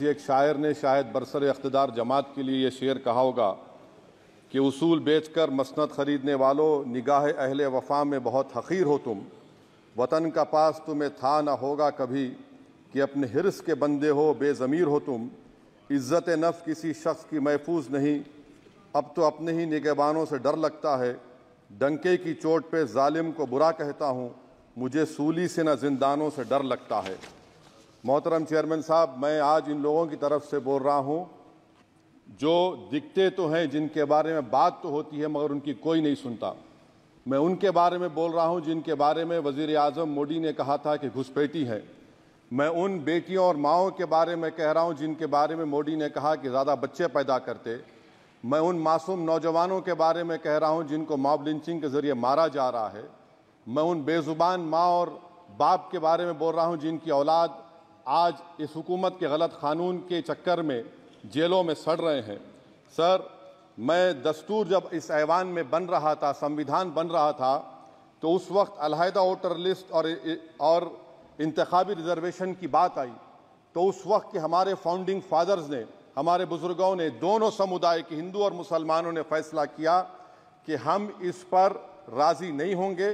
एक शायर ने शायद बरसर अकतदार जमात के लिए ये शेर कहा होगा कि उसूल बेचकर मसनद ख़रीदने वालों, निगाह अहले वफा में बहुत हकीर हो तुम। वतन का पास तुम्हें था ना होगा कभी कि अपने हिरस के बंदे हो, बेज़मीर हो तुम। इज़्ज़त नफ किसी शख्स की महफूज नहीं। अब तो अपने ही निगहबानों से डर लगता है। डंके की चोट पे जालिम को बुरा कहता हूँ। मुझे सूली से न जिंदानों से डर लगता है। मोहतरम चेयरमैन साहब, मैं आज इन लोगों की तरफ़ से बोल रहा हूँ, जो दिखते तो हैं, जिनके बारे में बात तो होती है, मगर उनकी कोई नहीं सुनता। मैं उनके बारे में बोल रहा हूँ, जिनके बारे में वज़ीर अजम मोदी ने कहा था कि घुसपैठी है। मैं उन बेटियों और माओं के बारे में कह रहा हूँ, जिनके बारे में मोदी ने कहा कि ज़्यादा बच्चे पैदा करते। मैं उन मासूम नौजवानों के बारे में कह रहा हूँ, जिनको मॉब लिंचिंग के ज़रिए मारा जा रहा है। मैं उन बेज़ुबान माँ और बाप के बारे में बोल रहा हूँ, जिनकी औलाद आज इस हुकूमत के गलत कानून के चक्कर में जेलों में सड़ रहे हैं। सर, मैं दस्तूर जब इस ऐवान में बन रहा था, संविधान बन रहा था तो उस वक्त अलहदा वोटर लिस्ट और और इंतबी रिजर्वेशन की बात आई। तो उस वक्त के हमारे फाउंडिंग फादर्स ने, हमारे बुज़ुर्गों ने, दोनों समुदाय के हिंदू और मुसलमानों ने फैसला किया कि हम इस पर राज़ी नहीं होंगे।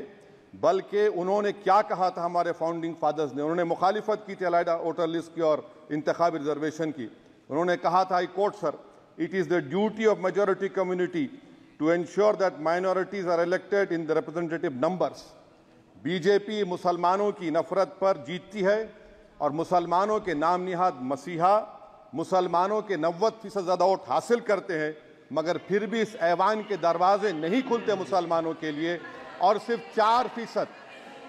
बल्कि उन्होंने क्या कहा था हमारे फाउंडिंग फादर्स ने? उन्होंने मुखालिफत की थी अलाइडा वोटर लिस्ट की और इंतबी रिजर्वेशन की। उन्होंने कहा था high court sir it is the duty of majority community to ensure that minorities are elected in the representative numbers BJP मुसलमानों की नफरत पर जीतती है और मुसलमानों के नाम निहाद मसीहा, मुसलमानों के नब्बे फ़ीसद ज़्यादा वोट हासिल करते हैं, मगर फिर भी इस ऐवान के दरवाजे नहीं खुलते मुसलमानों के लिए। और सिर्फ़ चार फ़ीसद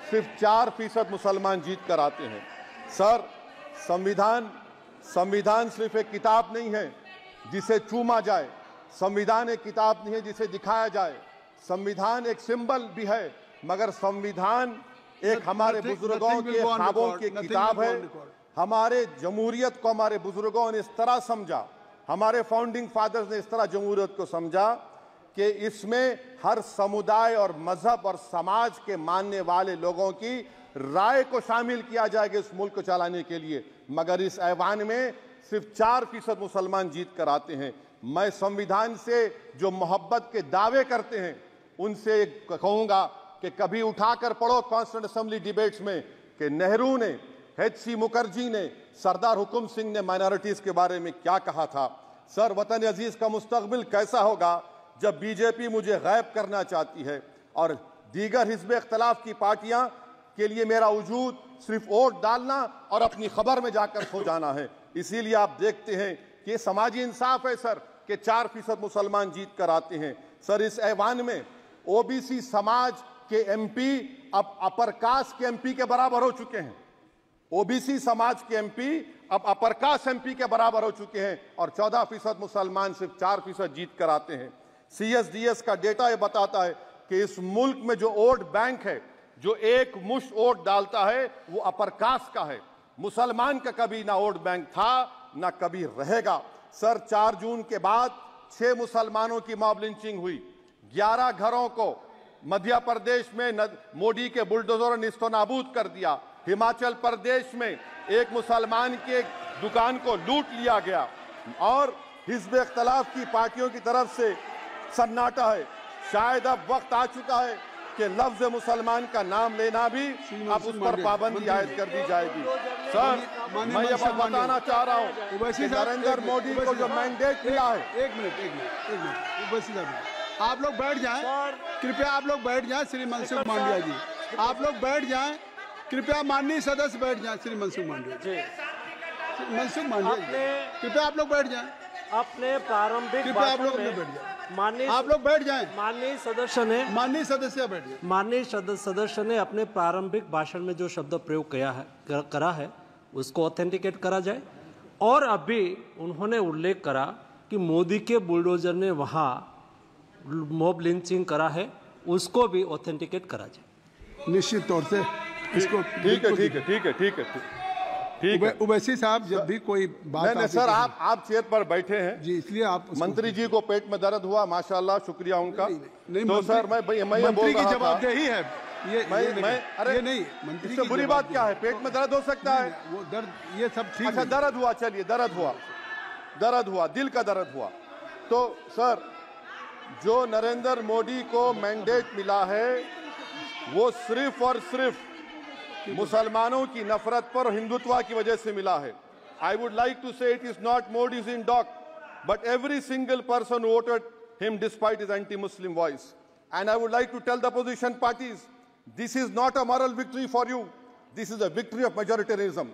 सिर्फ़ चार फ़ीसद मुसलमान जीत कर आते हैं। सर संविधान संविधान सिर्फ़ एक किताब नहीं है जिसे चूमा जाए। संविधान एक किताब नहीं है जिसे दिखाया जाए। संविधान एक सिंबल भी है मगर संविधान एक हमारे बुज़ुर्गों के ख्वाबों की किताब है। हमारे जमहूरियत को हमारे बुज़ुर्गों ने इस तरह समझा हमारे फाउंडिंग फादर्स ने इस तरह जमहूरियत को समझा कि इसमें हर समुदाय और मज़हब और समाज के मानने वाले लोगों की राय को शामिल किया जाएगा इस मुल्क को चलाने के लिए। मगर इस ऐवान में सिर्फ़ चार फ़ीसद मुसलमान जीत कर आते हैं। मैं संविधान से जो मोहब्बत के दावे करते हैं, उनसे कहूँगा कि कभी उठाकर पढ़ो कॉन्स्टेंट असेंबली डिबेट्स में कि नेहरू ने, एच सी मुखर्जी ने, सरदार हुकुम सिंह ने माइनॉरिटीज के बारे में क्या कहा था? सर, वतन अज़ीज़ का मुस्तकबिल कैसा होगा? जब बीजेपी मुझे गायब करना चाहती है और दीगर हिजब इख्तलाफ की पार्टियाँ के लिए मेरा वजूद सिर्फ़ वोट डालना और अपनी खबर में जाकर सो जाना है। इसीलिए आप देखते हैं कि समाजी इंसाफ है सर, कि चार फ़ीसद मुसलमान जीत कर आते हैं। सर, इस ऐवान में ओबीसी समाज के एमपी अब अपर कास्ट के एमपी के बराबर हो चुके हैं। ओबीसी समाज के एमपी अब अपर कास्ट एमपी के बराबर हो चुके हैं और 14 फ़ीसद मुसलमान सिर्फ़ चार फ़ीसद जीत कर आते हैं। सीएसडीएस का डेटा ये बताता है कि इस मुल्क में जो वोट बैंक है, जो एक मुश्त वोट डालता है, वो अपर कास्ट का है। मुसलमान का कभी ना वोट बैंक था, ना कभी रहेगा। सर, चार जून के बाद छह मुसलमानों की मॉब लिंचिंग हुई। ग्यारह घरों को मध्य प्रदेश में मोदी के बुलडोजर ने नाबूद कर दिया। हिमाचल प्रदेश में एक मुसलमान के दुकान को लूट लिया गया। और हिजब इख्तलाफ की पार्टियों की तरफ़ से सन्नाटा है। शायद अब वक्त आ चुका है कि लफ्ज मुसलमान का नाम लेना भी अब उस पर पाबंदी आयद कर दी जाएगी। सर मैं ये बात बताना चाह रहा हूँ नरेंद्र मोदी को जो मैंडेट मिला है। एक मिनट एक मिनट एक मिनट आप लोग बैठ जाएँ। कृपया आप लोग बैठ जाएँ श्री मनसुख मांडिया जी। आप लोग बैठ जाएँ। कृपया माननीय सदस्य बैठ जाएँ श्री मनसुख मांडिया जी। मनसुख मांडविया कृपया आप लोग बैठ जाएँ। अपने प्रारंभिक कृपया आप लोग बैठ जाएँ। माननीय आप लोग बैठ जाएँ। माननीय सदस्य ने माननीय सदस्य बैठ जाएँ। माननीय सदस्य ने अपने प्रारंभिक भाषण में जो शब्द प्रयोग किया है कर, करा है उसको ऑथेंटिकेट करा जाए। और अभी उन्होंने उल्लेख करा कि मोदी के बुलडोजर ने वहाँ मॉब लिंचिंग करा है उसको भी ऑथेंटिकेट करा जाए। निश्चित तौर से इसको ठीक है ठीक है ठीक है ठीक है। ठीक है। उवैसी साहब जब भी कोई बात नहीं सर आप आप चेयर पर बैठे हैं। जी इसलिए आप मंत्री जी को पेट में दर्द हुआ माशाल्लाह शुक्रिया उनका। नहीं, तो सर मैं मैं मंत्री की जवाबदेही है। ये मैं ये मैं अरे ये नहीं मंत्री इससे की बुरी बात क्या है। पेट में दर्द हो सकता है। वो दर्द ये सब ठीक अच्छा दर्द हुआ चलिए दर्द हुआ। दर्द हुआ दिल का दर्द हुआ। तो सर जो नरेंद्र मोदी को मैंडेट मिला है वो सिर्फ़ और सिर्फ़ मुसलमानों की नफरत पर हिंदुत्वा की वजह से मिला है। I would like to say it is not Modi is in dock but every single person voted him despite is anti Muslim voice and I would like to tell the opposition parties this is not a moral victory for you this is a victory of majoritarianism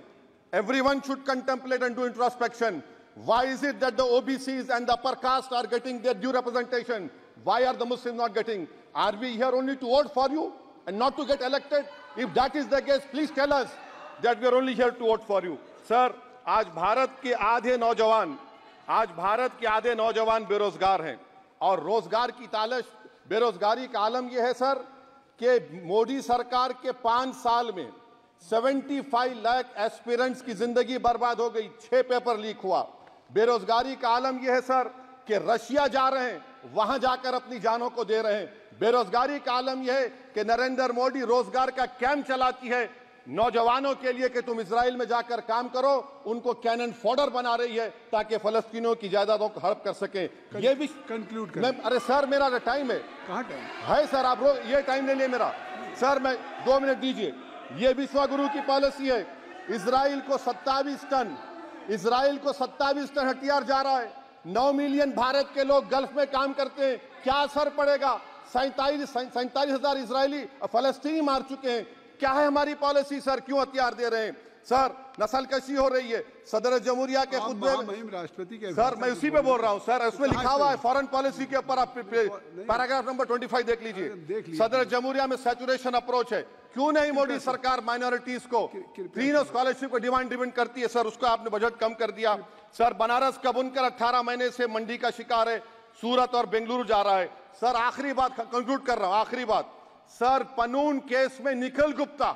every one should contemplate and do introspection why is it that the OBC and the upper caste are getting their due representation why are the Muslim not getting are we here only to vote for you and not to get elected? If that is the case, please tell us that we are only here to vote for you. Sir, आज भारत के आधे नौजवान आज भारत के आधे नौजवान बेरोजगार हैं और रोज़गार की तालश बेरोजगारी का आलम यह है सर कि मोदी सरकार के पाँच साल में 75 लाख एस्पिरेंट्स की ज़िंदगी बर्बाद हो गई छह पेपर लीक हुआ बेरोजगारी का आलम यह है सर कि रशिया जा रहे हैं वहाँ जाकर अपनी जानों को दे रहे हैं बेरोजगारी का आलम यह है कि नरेंद्र मोदी रोज़गार का कैंप चलाती है। नौजवानों के लिए कि तुम इसराइल में जाकर काम करो उनको कैनन फॉडर बना रही है ताकि फलस्तीनियों की जायदादों को हड़प कर सके। ये भी कंक्लूड कर। मैं अरे सर मेरा टाइम है। कहाँ टाइम है सर आप रो ये टाइम ले लिए मेरा। सर मैं दो मिनट दीजिए। ये विश्वगुरु की पॉलिसी है। इसराइल को 27 टन इसराइल को 27 टन हथियार जा रहा है। नौ मिलियन भारत के लोग गल्फ में काम करते हैं। क्या असर पड़ेगा? सैतालीस सैतालीस हज़ार इसराइली फलस्तीनी मार चुके हैं। क्या है हमारी पॉलिसी सर? क्यों हथियार दे रहे हैं? सर नस्ल कशी हो रही है। सदर जमहूरिया के खुद राष्ट्रपति के सर मैं उसी पे बोल रहा हूँ सर उसमें लिखा हुआ है फॉरेन पॉलिसी के ऊपर आप पैराग्राफ नंबर 25 देख लीजिए। देख लीजिए। सदर जमहूरिया में सैचुरेशन अप्रोच है। क्यों नहीं मोदी सरकार माइनॉरिटीज को तीनों स्कॉलरशिप को डिमांड डिमांड करती है? सर उसको आपने बजट कम कर दिया। सर बनारस का बुनकर 18 महीने से मंडी का शिकार है? सूरत और बेंगलुरु जा रहा है। सर आखिरी बात कंक्लूड कर रहा हूँ आखिरी बात। सर पनून केस में निखिल गुप्ता।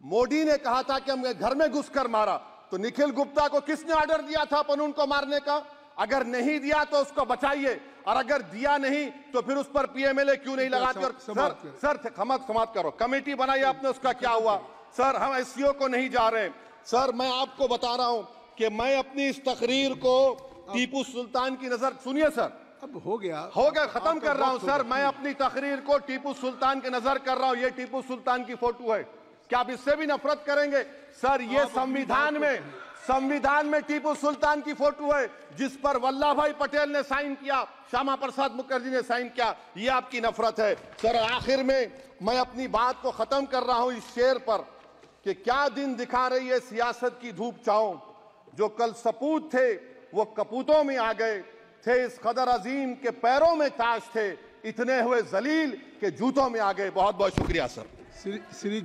मोदी ने कहा था कि हमने घर में घुसकर मारा तो निखिल गुप्ता को किसने ऑर्डर दिया था पनून को मारने का? अगर नहीं दिया तो उसको बचाइए और अगर दिया नहीं तो फिर उस पर पीएमएलए क्यों नहीं लगाते? और सर। सर समाप्त समाप्त करो कमेटी बनाई आपने उसका क्या हुआ? सर हम एससीओ को नहीं जा रहे सर मैं आपको बता रहा हूँ कि मैं अपनी इस तकरीर को टीपू सुल्तान की नज़र सुनिए सर। अब हो गया। हो गया खत्म कर रहा हूँ सर। मैं अपनी तकरीर को टीपू सुल्तान के नज़र कर रहा हूँ। ये टीपू सुल्तान की फ़ोटो है। क्या आप इससे भी नफरत करेंगे? सर ये संविधान में संविधान में टीपू सुल्तान की फ़ोटो है जिस पर वल्लभ भाई पटेल ने साइन किया श्यामा प्रसाद मुखर्जी ने साइन किया। ये आपकी नफरत है। सर आखिर में मैं अपनी बात को खत्म कर रहा हूँ इस शेर पर कि क्या दिन दिखा रही है सियासत की धूप चाओ जो कल सपूत थे वो कपूतों में आ गए। थे इस कदर अजीम के पैरों में ताज थे, इतने हुए जलील के जूतों में आ गए। बहुत बहुत शुक्रिया, सर। श्री श्री